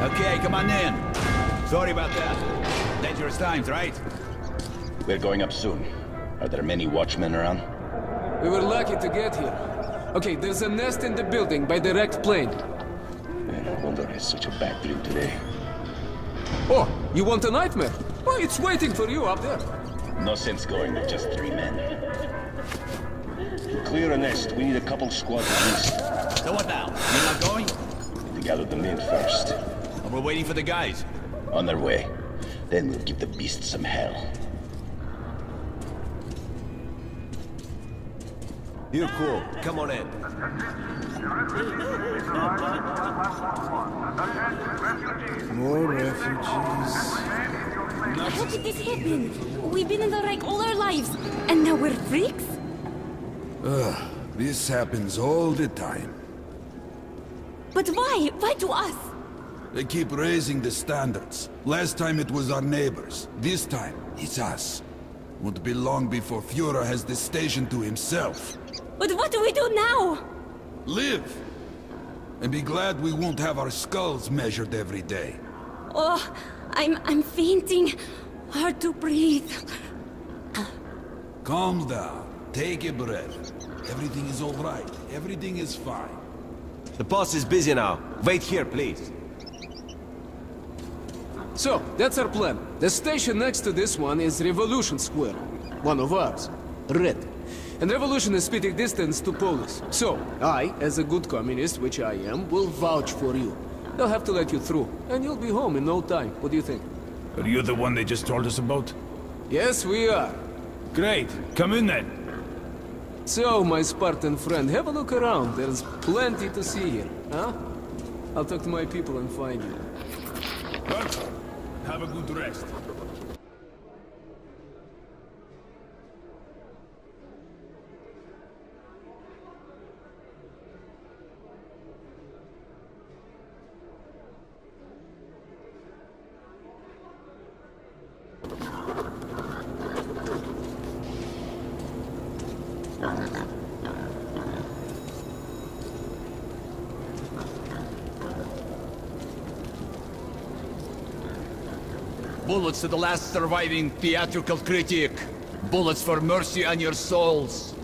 Okay, come on in. Sorry about that. Dangerous times, right? We're going up soon. Are there many watchmen around? We were lucky to get here. Okay, there's a nest in the building by direct plane. Man, I wonder it's such a bad dream today. Oh, you want a nightmare? Oh, it's waiting for you up there. No sense going with just three men. To clear a nest, we need a couple squads at least. So what now? You're not going? Need To gather them in first. Or we're waiting for the guys. On their way. Then we'll give the beast some hell. You're cool. Come on in. More refugees. How did this happen? We've been in the Reich all our lives, and now we're freaks? This happens all the time. But why? Why to us? They keep raising the standards. Last time it was our neighbors. This time, it's us. Won't be long before Führer has the station to himself. But what do we do now? Live! And be glad we won't have our skulls measured every day. Oh, I'm I'm fainting. Hard to breathe. Calm down. Take a breath. Everything is all right. Everything is fine. The boss is busy now. Wait here, please. So, that's our plan. The station next to this one is Revolution Square. One of ours. Red. And Revolution is spitting distance to Polis. So, I, as a good communist, which I am, will vouch for you. They'll have to let you through, and you'll be home in no time. What do you think? Are you the one they just told us about? Yes, we are. Great. Come in then. So, my Spartan friend, have a look around. There's plenty to see here, huh? I'll talk to my people and find you. Have a good rest. Bullets to the last surviving theatrical critic. Bullets for mercy on your souls.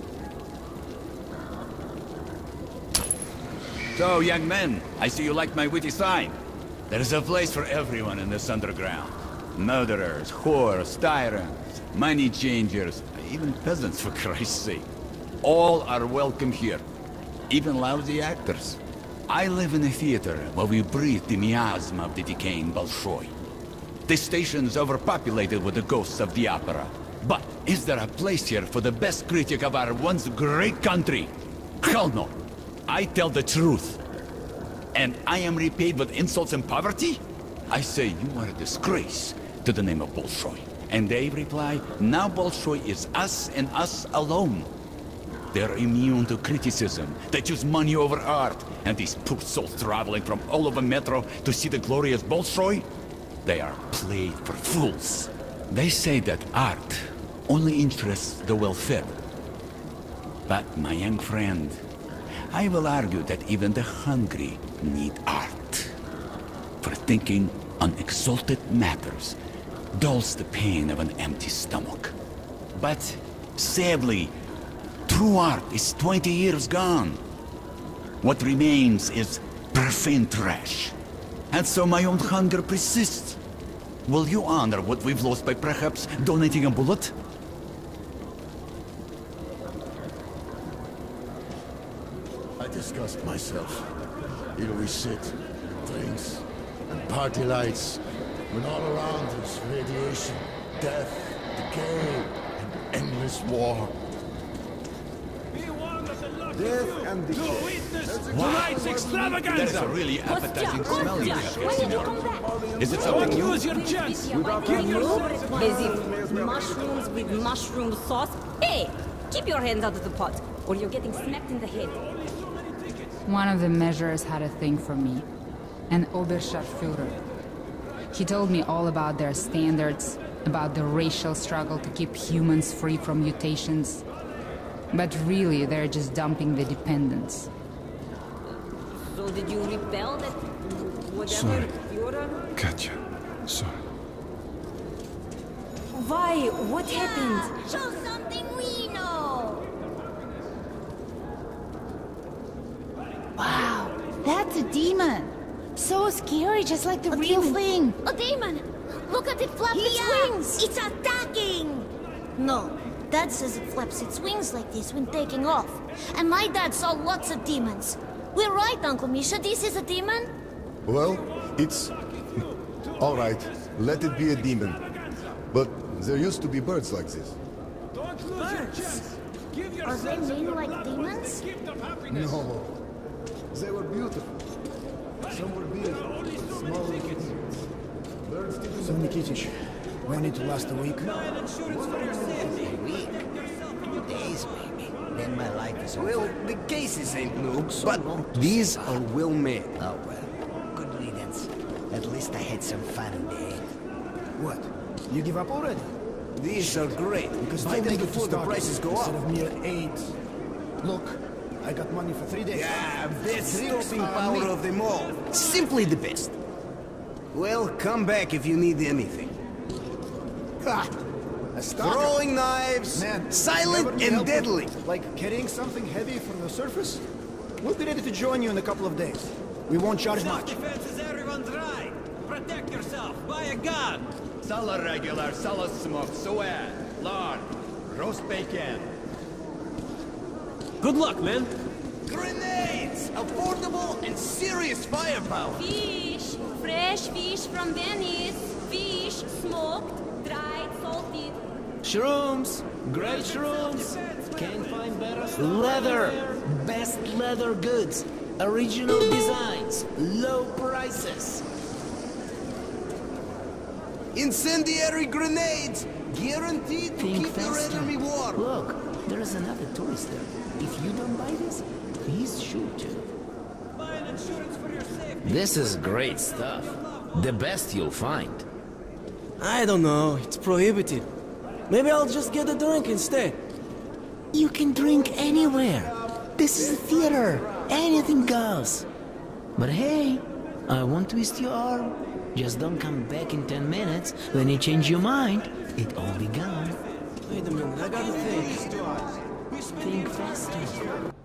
So, young men, I see you like my witty sign. There's a place for everyone in this underground. Murderers, whores, tyrants, money changers, even peasants, for Christ's sake. All are welcome here. Even lousy actors. I live in a theater where we breathe the miasma of the decaying Bolshoi. This station is overpopulated with the ghosts of the opera. But is there a place here for the best critic of our once great country? Hell no. I tell the truth. And I am repaid with insults and poverty? I say you are a disgrace to the name of Bolshoi. And they reply, now Bolshoi is us and us alone. They're immune to criticism. They choose money over art. And these poor souls traveling from all over Metro to see the glorious Bolshoi? They are played for fools. They say that art only interests the well-fed. But, my young friend, I will argue that even the hungry need art. For thinking on exalted matters dulls the pain of an empty stomach. But, sadly, true art is 20 years gone. What remains is profane trash. And so my own hunger persists. Will you honor what we've lost by perhaps donating a bullet? I disgust myself. Here we sit, drinks, and party lights, when all around us radiation, death, decay, and endless war. Death and decay. Tonight's extravaganza! That is a really appetizing Kostya, smell you Kostya, have here, did you senor. come back? Is it something new? Use your chance! As if mushrooms with mushroom sauce. Hey, keep your hands out of the pot, or you're getting smacked in the head. One of the measures had a thing for me. An Oberscharführer. He told me all about their standards, about the racial struggle to keep humans free from mutations. But really, they're just dumping the dependents. So So did you rebel that whatever Sorry. Führer? Katya, sorry. Why? What happened? Show something we know. Wow, that's a demon. So scary, just like the A real demon. thing. A demon! Look at it flap its wings! It's attacking! No, Dad says it flaps its wings like this when taking off. And my dad saw lots of demons. We're right, Uncle Misha, this is a demon? Well, it's... All right, let it be a demon. But there used to be birds like this. Birds? Are they mean like demons? No. They were beautiful. Some were big, small Birds didn't... So, Nikitich, we need to last a week. A Well, the cases ain't new, but these are well made. Oh, well. Good riddance. At least I had some fun end. What? You give up already? These are great, because Buy them before the prices go instead up. of mere eight. Look, I got money for three days. Yeah, best stopping power me. of them all. Simply the best. Well, come back if you need anything. Ha! A stalker. Throwing knives, Man, silent and deadly. Like carrying something heavy from the surface? We'll be ready to join you in a couple of days. We won't charge much. Self-defense is everyone's right. Protect yourself. Buy a gun. Sell a regular, sell a smoke, suet, lard, roast bacon. Good luck, man. Grenades! Affordable and serious firepower. Fish! Fresh fish from Venice. Fish, smoked, dried, salted. Shrooms! Great shrooms! Can't find better stuff Leather! Best leather goods! Original designs! Low prices! Incendiary grenades! Guaranteed to Think keep your faster. enemy warm. Look, there is another tourist there. If you don't buy this, he's sure to. Buy an insurance for your safety. This is great stuff. The best you'll find. I don't know, it's prohibited. Maybe I'll just get a drink instead. You can drink anywhere. This is a theater. Anything goes. But hey, I won't twist your arm. Just don't come back in ten minutes. When you change your mind, it all be gone. Wait a minute, I gotta think. Think faster.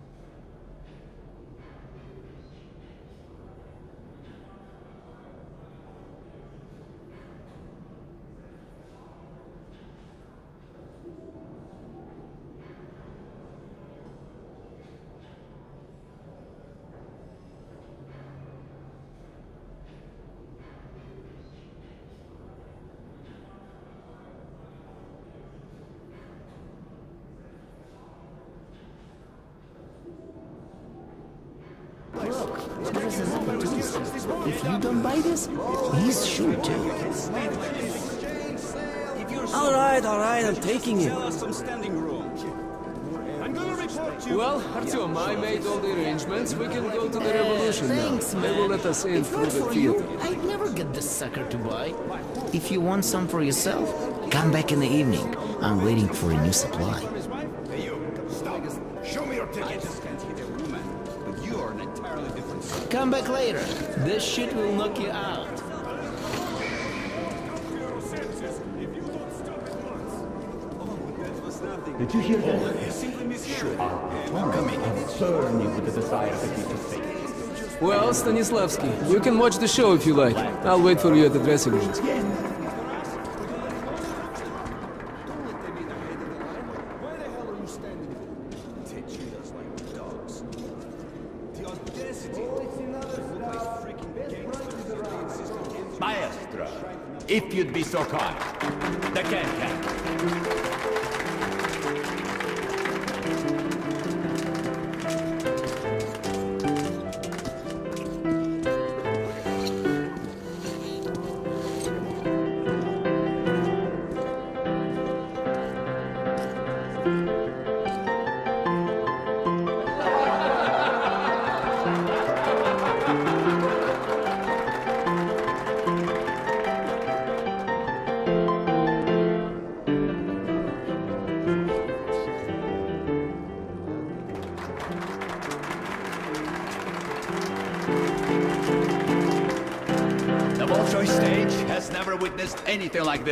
Taking it. some standing room. I'm gonna report you. Well, Artyom, I made all the arrangements. We can go to the uh, revolution Thanks, now. man. They will let us in If through the for you. I'd never get this sucker to buy. If you want some for yourself, come back in the evening. I'm waiting for a new supply. Hey, you, stop. Show me your ticket. I just can't hit a woman, but you are an entirely different sort. Come back later. This shit will knock you out. Did you hear that? Oh, sure. Coming and burn you with the desire to keep the faith. Well, Stanislavski, you can watch the show if you like. I'll wait for you at the dressing rooms. Maestro, if you'd be so kind. The can-can.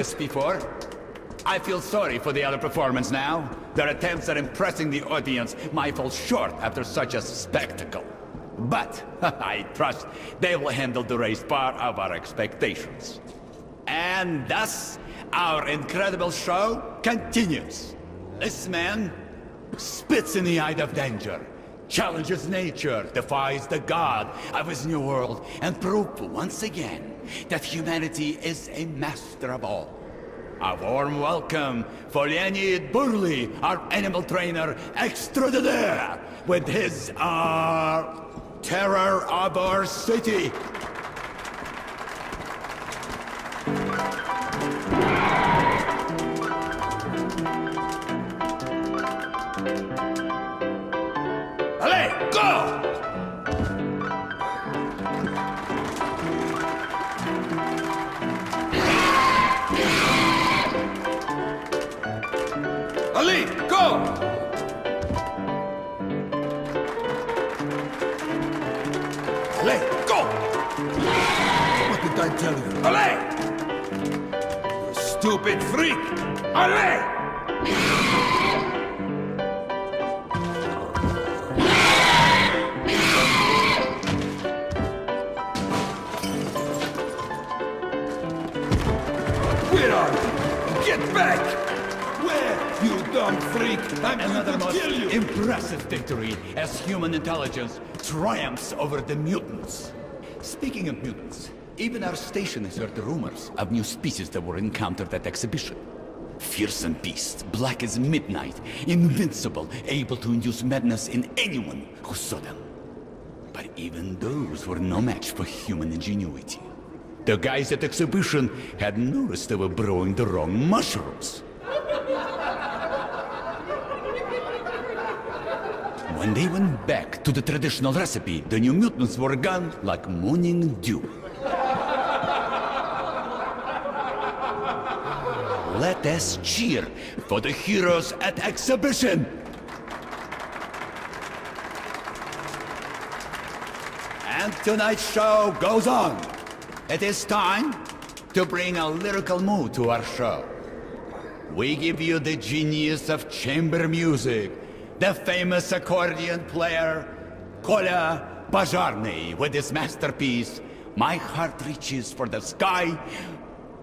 This before. I feel sorry for the other performance now. Their attempts at impressing the audience might fall short after such a spectacle. But I trust they will handle the race far of our expectations. And thus, our incredible show continues. This man spits in the eye of danger, challenges nature, defies the god of his new world, and proves once again that humanity is a master of all. A warm welcome for Leonid Burley, our animal trainer extraordinaire, with his, uh, terror of our city. Allez, go! Tell you? Allez! You stupid freak! Allez! Where are you? Get back! Where, you dumb freak? I'm Another going to kill you! impressive victory as human intelligence triumphs over the mutants. Speaking of mutants, even our station has heard the rumors of new species that were encountered at exhibition. Fearsome beasts, black as midnight, invincible, able to induce madness in anyone who saw them. But even those were no match for human ingenuity. The guys at exhibition had noticed they were brewing the wrong mushrooms. When they went back to the traditional recipe, the new mutants were gone like morning dew. Let us cheer for the heroes at exhibition! And tonight's show goes on. It is time to bring a lyrical mood to our show. We give you the genius of chamber music, the famous accordion player, Kolya Pazharny, with his masterpiece, My Heart Reaches for the Sky,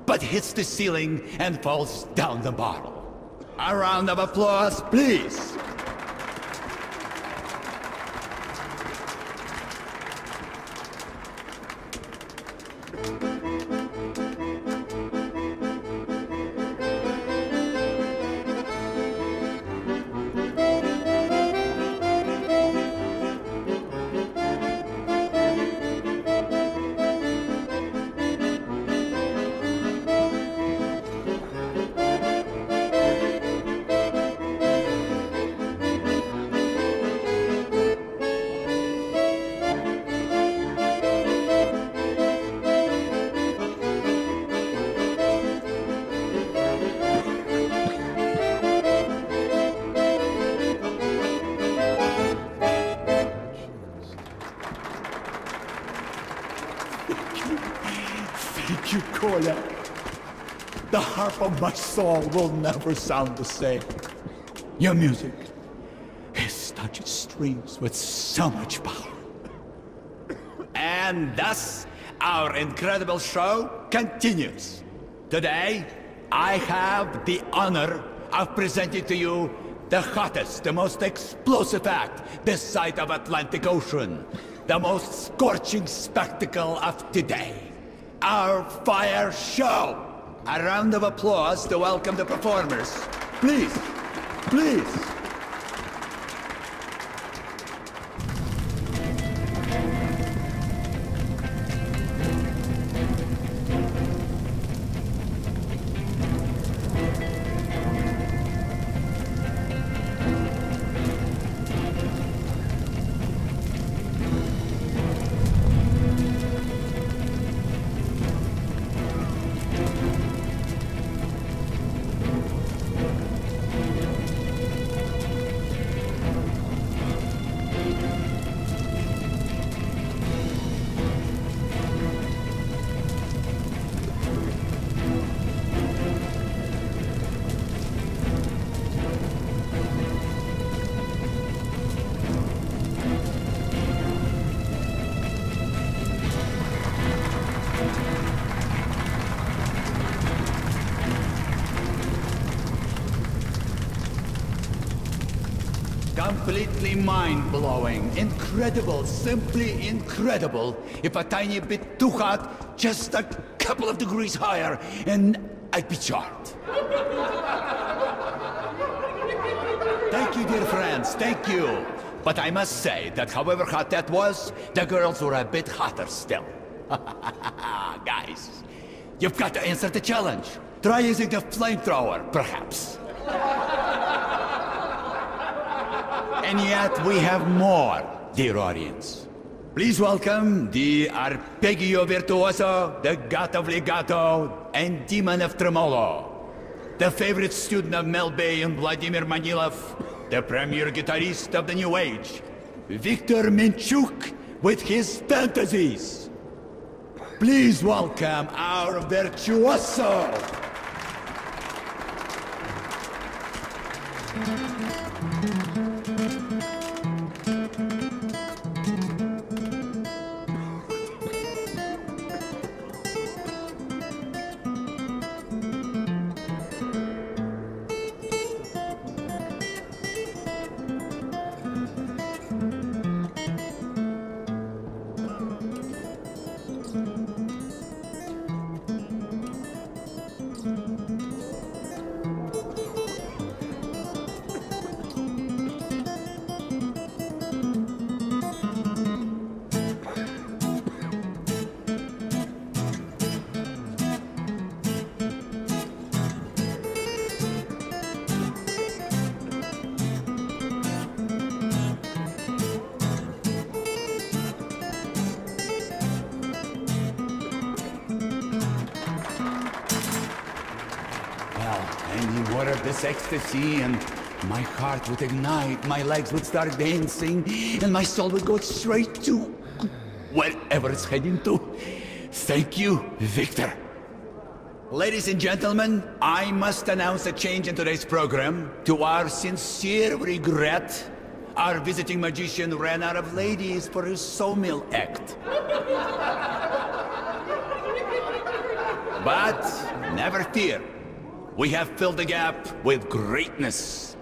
but hits the ceiling and falls down the bottle. A round of applause, please. Harp of my soul will never sound the same. Your music is touching strings with so much power. And thus, our incredible show continues. Today, I have the honor of presenting to you the hottest, the most explosive act this side of Atlantic Ocean. The most scorching spectacle of today. Our fire show. A round of applause to welcome the performers. Please, please. Completely mind-blowing, incredible, simply incredible. If a tiny bit too hot, just a couple of degrees higher, and I'd be charred. Thank you, dear friends, thank you. But I must say that however hot that was, the girls were a bit hotter still. Guys, you've got to answer the challenge. Try using the flamethrower, perhaps. And yet we have more, dear audience. Please welcome the arpeggio virtuoso, the god of legato, and demon of tremolo. The favorite student of Mel Bay and Vladimir Manilov, the premier guitarist of the new age, Viktor Minchuk with his fantasies. Please welcome our virtuoso. This ecstasy and my heart would ignite, my legs would start dancing, and my soul would go straight to wherever it's heading to. Thank you, Victor. Ladies and gentlemen, I must announce a change in today's program. To our sincere regret, our visiting magician ran out of ladies for his sawmill act. But never fear. We have filled the gap with greatness.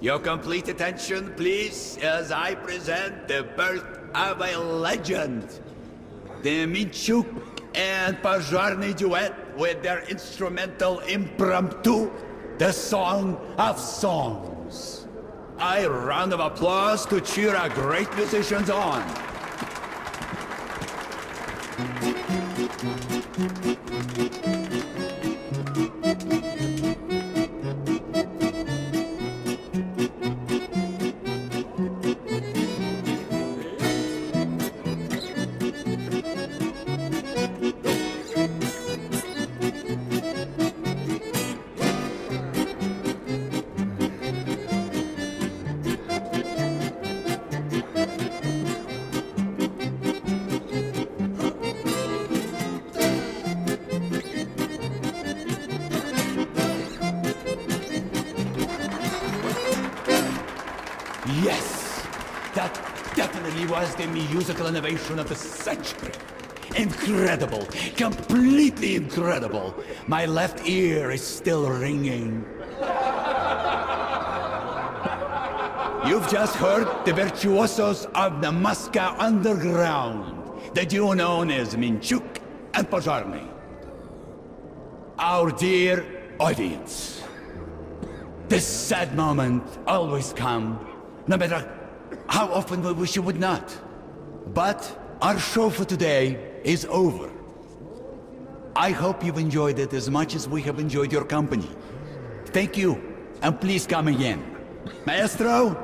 Your complete attention, please, as I present the birth of a legend. The Minchuk and Pazharny duet with their instrumental impromptu, the Song of Songs. A round of applause to cheer our great musicians on. Was the musical innovation of the century. Incredible, completely incredible. My left ear is still ringing. You've just heard the virtuosos of the Moscow Underground, the duo known as Minchuk and Pazharny. Our dear audience, this sad moment always comes no matter how often we wish it would not. But our show for today is over. I hope you've enjoyed it as much as we have enjoyed your company. Thank you, and please come again. Maestro,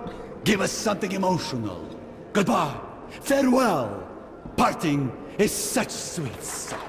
give us something emotional. Goodbye, farewell. Parting is such sweet song.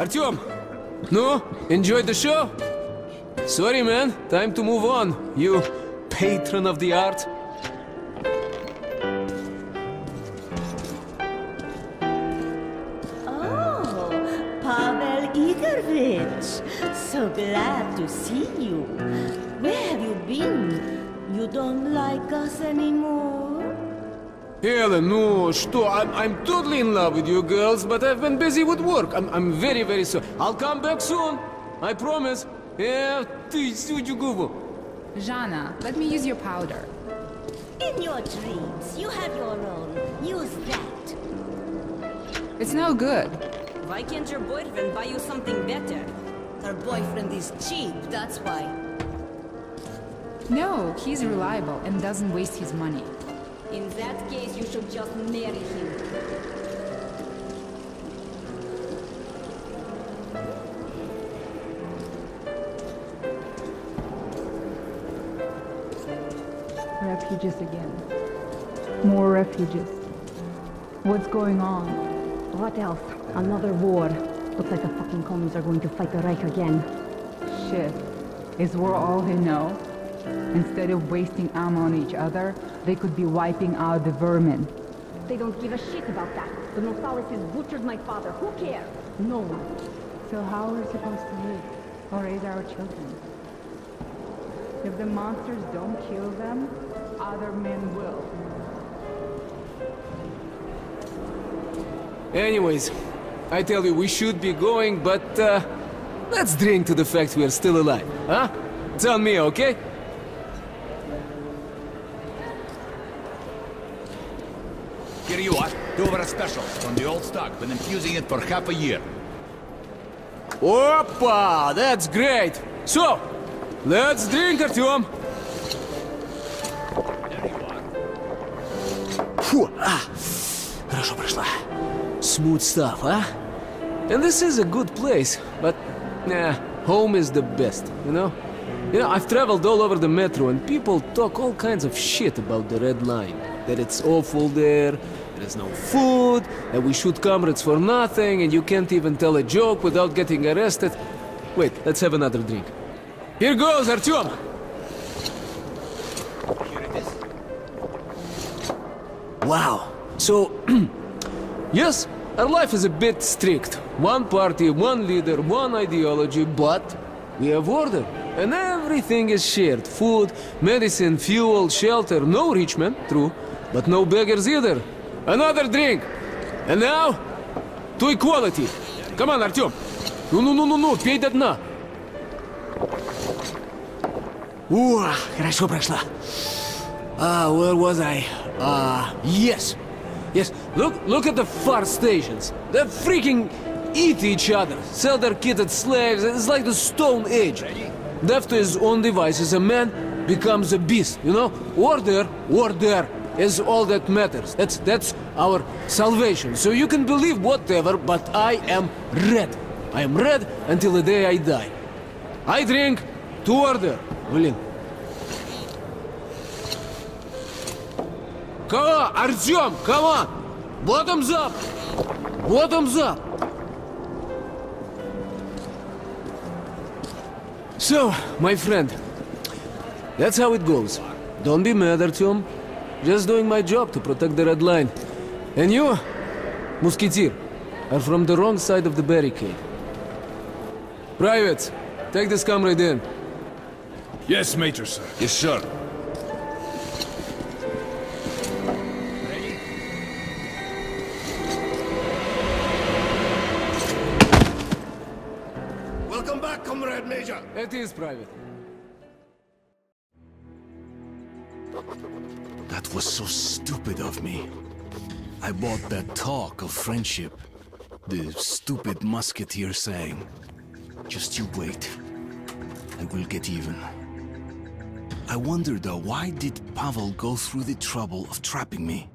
Artyom! No? Enjoyed the show? Sorry, man. Time to move on. You patron of the art. Helen, no, что? I'm, I'm totally in love with you girls, but I've been busy with work. I'm, I'm very, very sorry. I'll come back soon. I promise. Yeah, ты сучу губу. Jana, let me use your powder. In your dreams, you have your own. Use that. It's no good. Why can't your boyfriend buy you something better? Her boyfriend is cheap, that's why. No, he's reliable and doesn't waste his money. In that case, you should just marry him. Refugees again. More refugees. What's going on? What else? Another war. Looks like the fucking commies are going to fight the Reich again. Shit. Is war all they know? Instead of wasting ammo on each other, they could be wiping out the vermin. They don't give a shit about that. The Nosalises butchered my father. Who cares? No one. So how are we supposed to live? Or raise our children? If the monsters don't kill them, other men will. Anyways, I tell you, we should be going, but uh, let's drink to the fact we are still alive, huh? It's on me, okay? Here you are. Two of our specials from the old stock. Been infusing it for half a year. Опа! That's great! So, let's drink, Artyom! Фу, а, хорошо прошла. Smooth stuff, huh? And this is a good place, but, nah, home is the best, you know? You know, I've traveled all over the metro and people talk all kinds of shit about the Red Line. That it's awful there, there's no food, and we shoot comrades for nothing, and you can't even tell a joke without getting arrested. Wait, let's have another drink. Here goes, Artyom! Wow. So, yes, our life is a bit strict. One party, one leader, one ideology, but we have order. And everything is shared. Food, medicine, fuel, shelter. No rich men, true, but no beggars either. Another drink. And now, to equality. Come on, Artyom. Ну-ну-ну-ну-ну, пей до дна. Ух, хорошо прошла. Ah, where was I? Ah, yes. Yes, look, look at the far stations. They freaking eat each other, sell their kitted slaves. It's like the Stone Age. Left to his own devices, a man becomes a beast, you know? Order, order is all that matters. That's, that's our salvation. So you can believe whatever, but I am red. I am red until the day I die. I drink to order. Блин. Come on, Artyom, come on! Bottoms up! Bottoms up! So, my friend, that's how it goes. Don't be mad, Artyom. Just doing my job to protect the Red Line. And you, Musketeer, are from the wrong side of the barricade. Private, take this comrade in. Yes, Major, sir. Yes, sir. Welcome back, Comrade Major. It is private. That was so stupid of me. I bought that talk of friendship. The stupid musketeer saying, just you wait. I will get even. I wonder though, why did Pavel go through the trouble of trapping me?